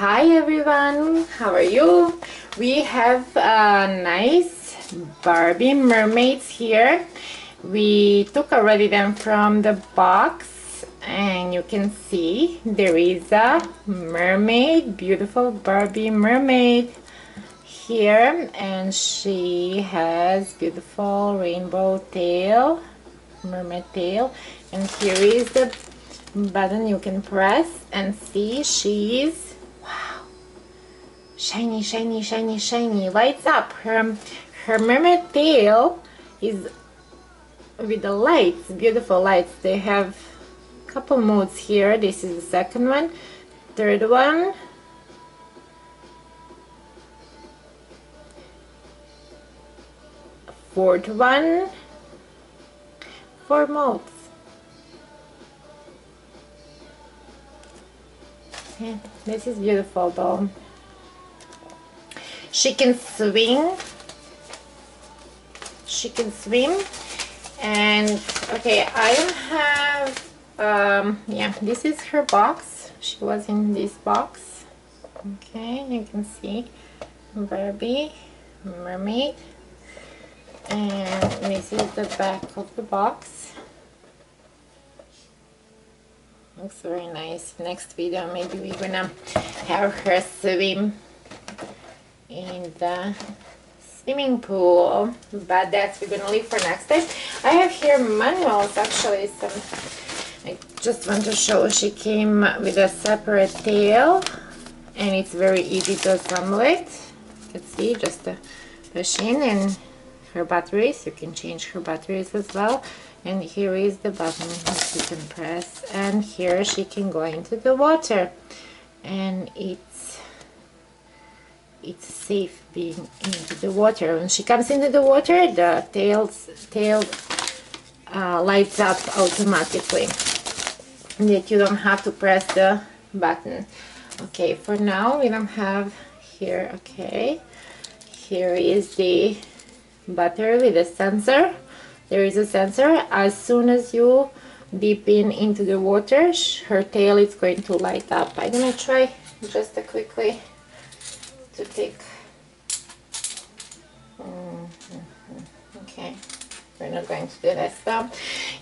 Hi everyone, how are you? We have a nice Barbie mermaids here. We took already them from the box and you can see there is a mermaid, beautiful Barbie mermaid here and she has beautiful rainbow tail, mermaid tail and here is the button you can press and see she is shiny shiny shiny shiny. Lights up. Her her mermaid tail is with the lights beautiful lights. They have a couple modes here. This is the second one. Third one. Fourth one. Four modes. Yeah, this is beautiful though. She can swing. She can swim. And okay, I have, um, yeah, this is her box. She was in this box. Okay, you can see Barbie, mermaid. And this is the back of the box looks very nice next video maybe we're gonna have her swim in the swimming pool but that's we're gonna leave for next time. I have here manuals actually some I just want to show she came with a separate tail and it's very easy to assemble it. You can see just the machine and her batteries. You can change her batteries as well. And here is the button that you can press and here she can go into the water. And it's it's safe being into the water. When she comes into the water the tails tail uh, lights up automatically. That you don't have to press the button. Okay for now we don't have here okay. Here is the battery with a sensor. There is a sensor. As soon as you dip in into the water her tail is going to light up. I'm gonna try just a quickly to take. Mm -hmm. okay. We're not going to do that. Now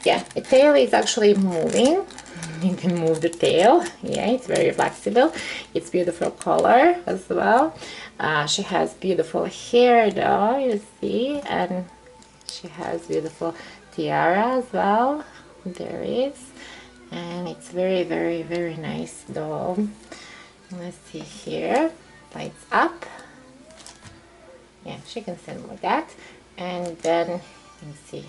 yeah the tail is actually moving. You can move the tail. Yeah it's very flexible. It's beautiful color as well. Uh, she has beautiful hair though you see and she has beautiful tiara as well. There is. And it's very very very nice doll let's see here lights up. Yeah she can stand like that. And then you can see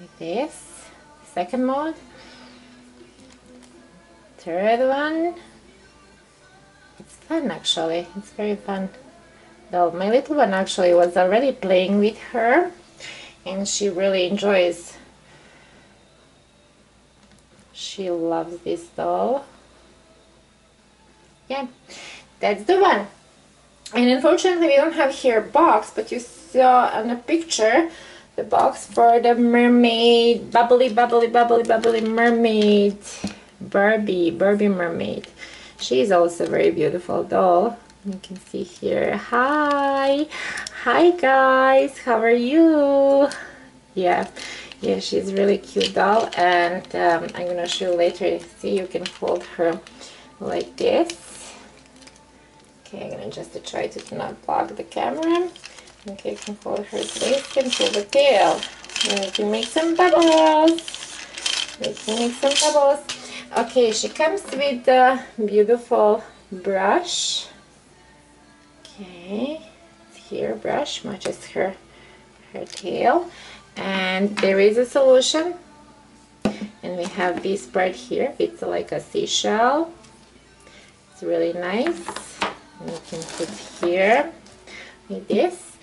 like this. Second mode. Third one. It's fun actually. It's very fun. Though my little one actually was already playing with her and she really enjoys. She loves this doll. Yeah that's the one and unfortunately we don't have here box but you saw on the picture the box for the mermaid bubbly bubbly bubbly bubbly mermaid. Barbie Barbie mermaid. She's also a very beautiful doll. You can see here. Hi. Hi guys. How are you? Yeah. Yeah she's really cute doll and um, I'm gonna show later see you can hold her like this okay I'm gonna just try to not block the camera. Okay you can hold her this and pull the tail. And you can make some bubbles. You can make some bubbles. Okay she comes with the beautiful brush. Okay here brush matches her her tail. And there is a solution. And we have this part here. It's like a seashell. It's really nice you can put here like this.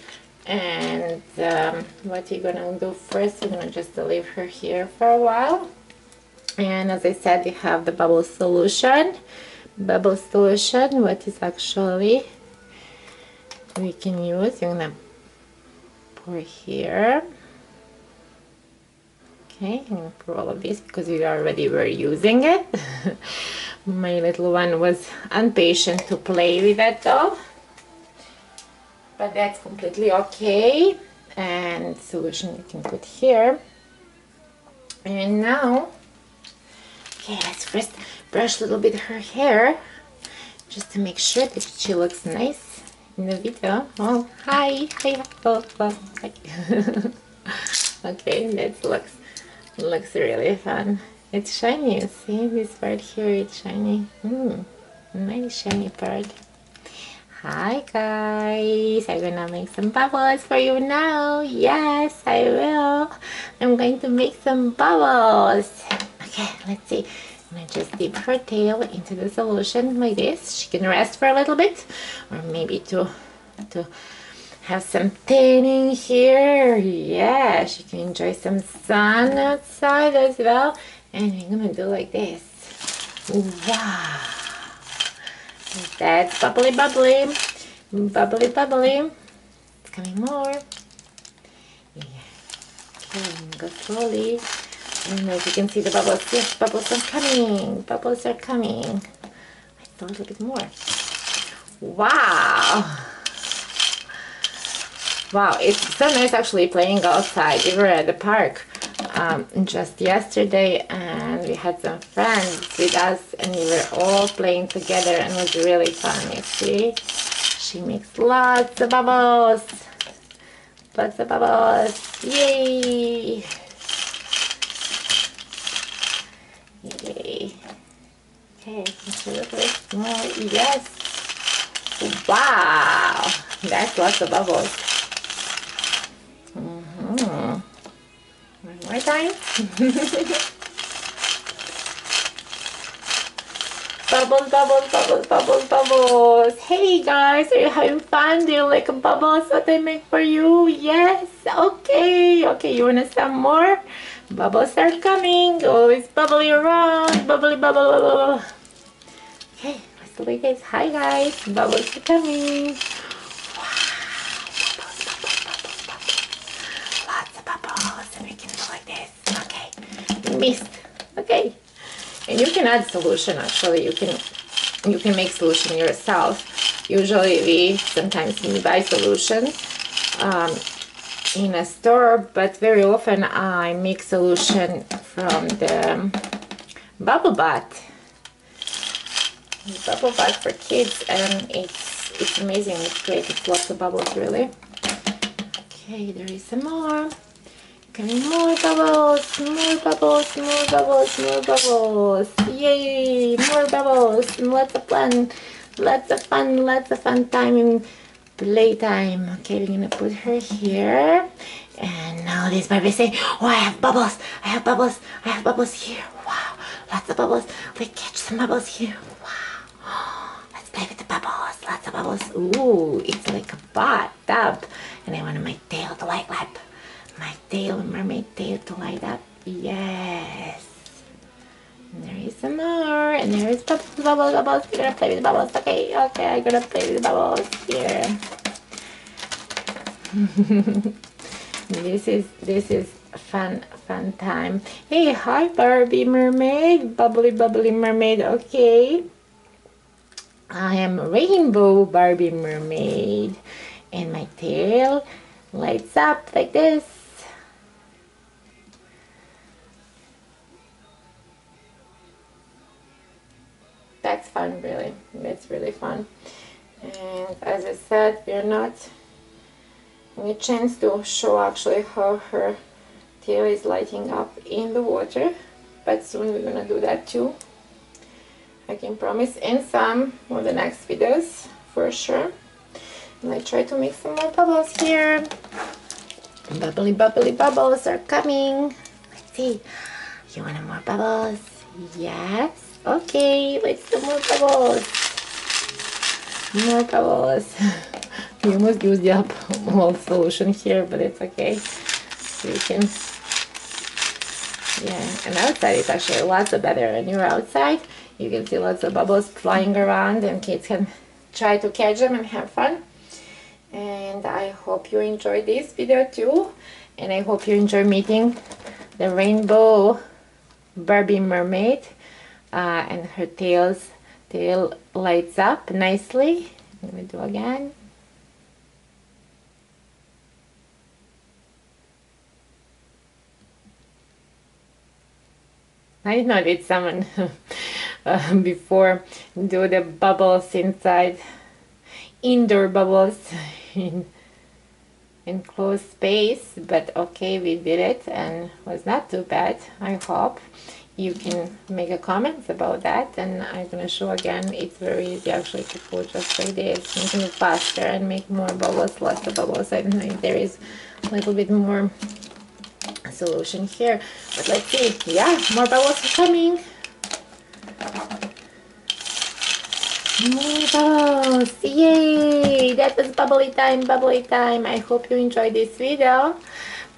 And um, what you're gonna do first you're gonna just leave her here for a while. And as I said we have the bubble solution. Bubble solution what is actually we can use you're gonna pour here. Okay I'm gonna pour all of this because we already were using it My little one was impatient to play with that doll. But that's completely okay. And solution you can put here. And now, okay, let's first brush a little bit her hair just to make sure that she looks nice in the video. Oh, hi, hi, oh, oh, hi. okay, that looks looks really fun. It's shiny, you see? This part here, it's shiny. Mm, nice shiny part. Hi guys, I'm gonna make some bubbles for you now. Yes, I will. I'm going to make some bubbles. Okay, let's see. I'm gonna just dip her tail into the solution like this. She can rest for a little bit, or maybe to to have some tanning here. Yeah, she can enjoy some sun outside as well and we're gonna do like this. Wow. That's bubbly bubbly. Bubbly bubbly. It's coming more. Yeah. Okay go slowly. And as you can see the bubbles. Yes bubbles are coming. Bubbles are coming. A little bit more. Wow. Wow it's so nice actually playing outside even at the park um, just yesterday and we had some friends with us and we were all playing together and it was really fun you see. She makes lots of bubbles. Lots of bubbles. Yay! Yay. Okay yes. Wow that's lots of bubbles time. bubbles, bubbles, bubbles, bubbles, bubbles. Hey guys, are you having fun? Do you like bubbles that I make for you? Yes. Okay. Okay, you wanna some more? Bubbles are coming. Always bubbly around. Bubbly, bubble, bubble. Okay, let's do like this. Hi guys, bubbles are coming. Mist. Okay. And you can add solution actually. You can you can make solution yourself. Usually we sometimes we buy solution um, in a store but very often I make solution from the bubble bath. Bubble bath for kids and it's it's amazing. It's great. It's lots of bubbles really. Okay there is some more More bubbles, more bubbles, more bubbles, more bubbles. Yay, more bubbles. Lots of fun, lots of fun, lots of fun time in playtime. Okay, we're gonna put her here. And now this baby say, oh, I have bubbles, I have bubbles, I have bubbles here. Wow, lots of bubbles. Let's catch some bubbles here. Wow. Let's play with the bubbles, lots of bubbles. Ooh, it's like a bathtub. And I want my tail to light up my tail, mermaid tail to light up. Yes. And there is some more. And there is bubbles, bubbles, bubbles. We're gonna play with the bubbles. Okay, okay, I'm gonna play with the bubbles here. this is this is fun fun time. Hey, hi Barbie mermaid, bubbly bubbly mermaid. Okay. I am rainbow Barbie mermaid and my tail lights up like this that's fun really. It's really fun. And as I said we're not any chance to show actually how her tail is lighting up in the water but soon we're gonna do that too. I can promise in some of the next videos for sure. And I try to make some more bubbles here. Bubbly bubbly bubbles are coming. Let's see. You want more bubbles? Yes Okay, let's do more bubbles. More bubbles. we almost used up all solution here, but it's okay. You can, yeah, and outside it's actually lots of better. When you're outside, you can see lots of bubbles flying around and kids can try to catch them and have fun. And I hope you enjoyed this video too. And I hope you enjoy meeting the rainbow Barbie mermaid uh, and her tails tail lights up nicely. Let me do again. I know did someone uh, before do the bubbles inside indoor bubbles in enclosed space but okay we did it and was not too bad I hope you can make a comments about that and I'm gonna show again. It's very easy actually to put just like this making it faster and make more bubbles lots of bubbles. I if there is a little bit more solution here but let's see. Yeah more bubbles are coming. More bubbles. Yay! That was bubbly time bubbly time. I hope you enjoyed this video.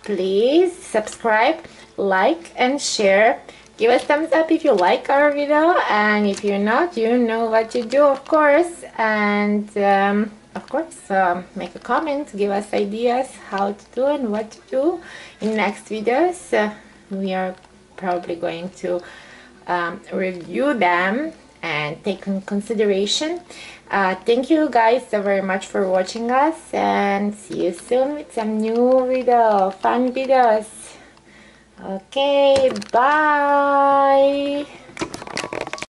Please subscribe like and share give us thumbs up if you like our video and if you're not you know what to do of course. And um, of course um, make a comment give us ideas how to do and what to do in next videos. Uh, we are probably going to um, review them and take in consideration. Uh, thank you guys so very much for watching us and see you soon with some new video fun videos Okay, bye.